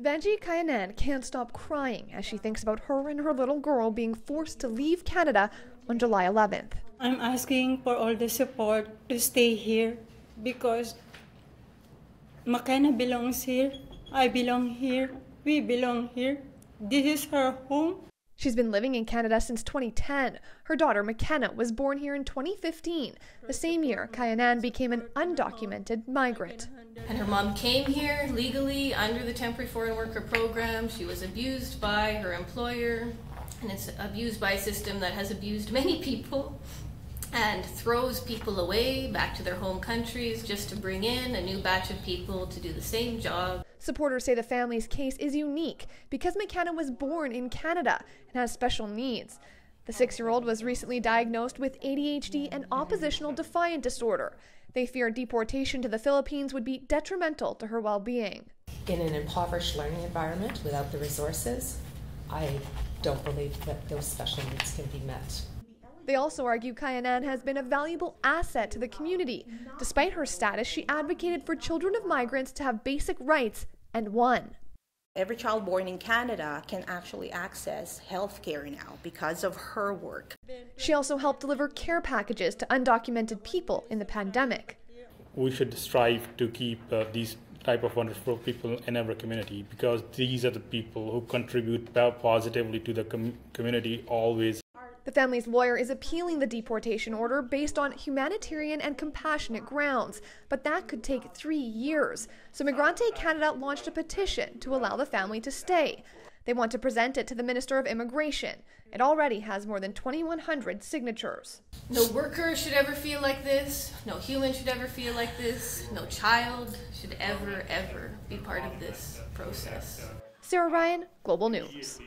Vangie Cayanan can't stop crying as she thinks about her and her little girl being forced to leave Canada on July 11th. I'm asking for all the support to stay here because McKenna belongs here, I belong here, we belong here. This is her home. She's been living in Canada since 2010. Her daughter, McKenna, was born here in 2015, the same year Cayanan became an undocumented migrant. And her mom came here legally under the temporary foreign worker program. She was abused by her employer, and it's abused by a system that has abused many people and throws people away back to their home countries just to bring in a new batch of people to do the same job. Supporters say the family's case is unique because McKenna was born in Canada and has special needs. The six year old was recently diagnosed with ADHD and oppositional defiant disorder. They fear deportation to the Philippines would be detrimental to her well being. In an impoverished learning environment without the resources, I don't believe that those special needs can be met. They also argue Cayanan has been a valuable asset to the community. Despite her status, she advocated for children of migrants to have basic rights and won. Every child born in Canada can actually access health care now because of her work. She also helped deliver care packages to undocumented people in the pandemic. We should strive to keep uh, these type of wonderful people in our community because these are the people who contribute positively to the com- community always the family's lawyer is appealing the deportation order based on humanitarian and compassionate grounds, but that could take three years. So Migrante Canada launched a petition to allow the family to stay. They want to present it to the Minister of Immigration. It already has more than 2,100 signatures. No worker should ever feel like this. No human should ever feel like this. No child should ever, ever be part of this process. Sarah Ryan, Global News.